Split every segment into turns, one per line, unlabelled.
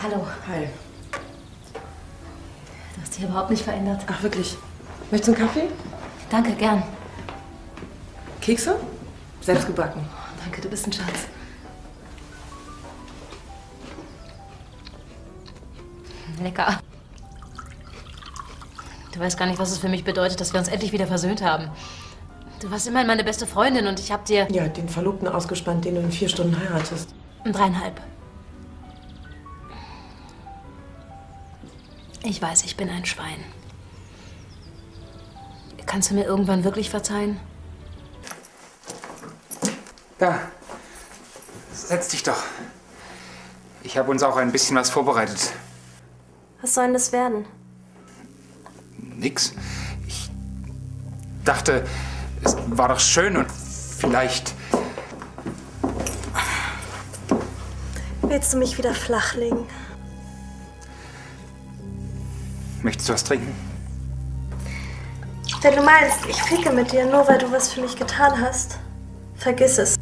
Hallo.
Hi.
Du hast dich überhaupt nicht verändert.
Ach, wirklich? Möchtest du einen Kaffee?
Danke, gern.
Kekse? Selbst gebacken.
Danke, du bist ein Schatz. Lecker. Du weißt gar nicht, was es für mich bedeutet, dass wir uns endlich wieder versöhnt haben. Du warst immerhin meine beste Freundin und ich hab dir...
Ja, den Verlobten ausgespannt, den du in vier Stunden heiratest.
Dreieinhalb. Ich weiß, ich bin ein Schwein. Kannst du mir irgendwann wirklich verzeihen?
Da. Setz dich doch. Ich habe uns auch ein bisschen was vorbereitet.
Was soll denn das werden?
Nix. Ich dachte, es war doch schön und vielleicht.
Willst du mich wieder flachlegen?
Möchtest du was trinken?
Wenn du meinst, ich ficke mit dir, nur weil du was für mich getan hast, vergiss es.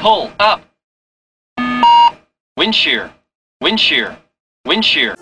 Pull up. Wind shear. Wind shear. Wind shear.